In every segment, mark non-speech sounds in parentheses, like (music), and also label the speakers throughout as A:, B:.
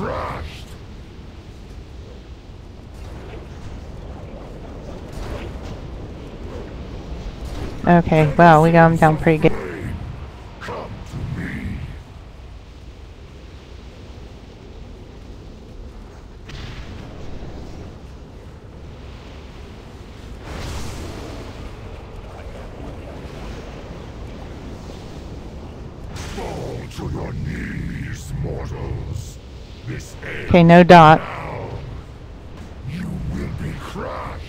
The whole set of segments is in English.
A: crushed! Okay, well, we got him down pretty good.
B: to your knees, mortals.
A: Okay, no dot.
B: You will be crushed.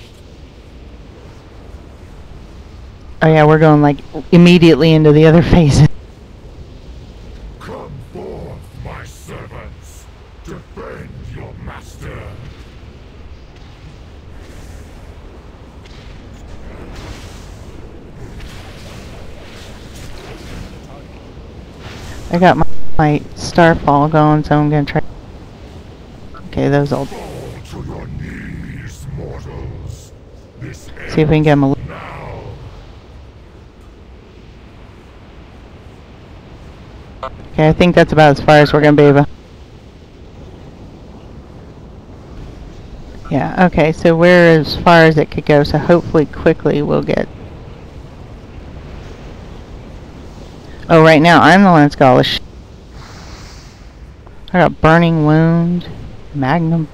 A: Oh yeah, we're going like immediately into the other (laughs) phases.
B: Come forth, my servants. Defend your master.
A: I got my, my starfall going, so I'm gonna try. Okay.
B: Fall to your knees,
A: See if we can get him a.
B: now.
A: Okay, I think that's about as far as we're gonna be able. Yeah. Okay, so we're as far as it could go. So hopefully, quickly we'll get. Oh, right now I'm the one that's got all I got burning wound, magnum.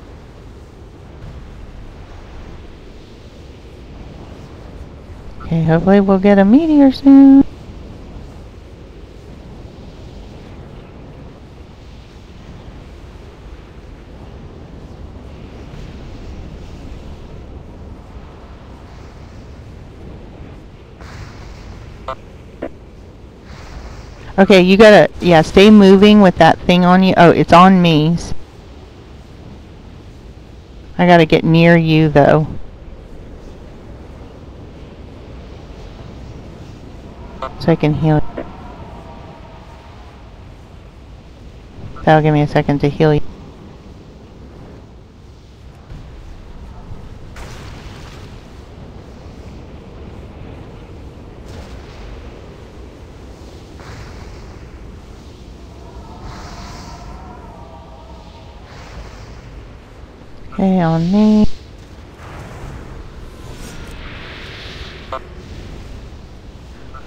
A: Okay, hopefully we'll get a meteor soon. Okay, you gotta, yeah, stay moving with that thing on you. Oh, it's on me. I gotta get near you though. So I can heal. That'll give me a second to heal you. On me.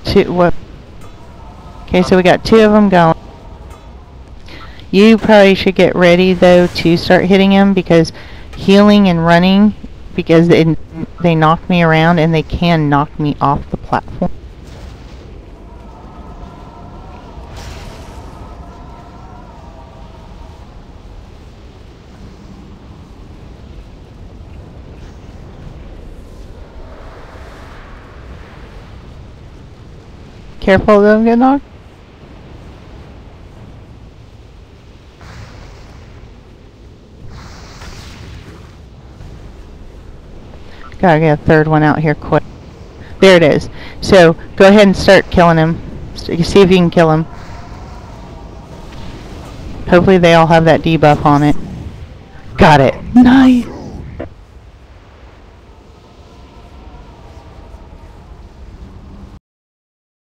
A: Two, what? Okay, so we got two of them going. You probably should get ready though to start hitting him because healing and running because they they knock me around and they can knock me off the platform. Careful, don't get knocked. Gotta get a third one out here quick. There it is. So go ahead and start killing him. See if you can kill him. Hopefully they all have that debuff on it. Got it. Nice.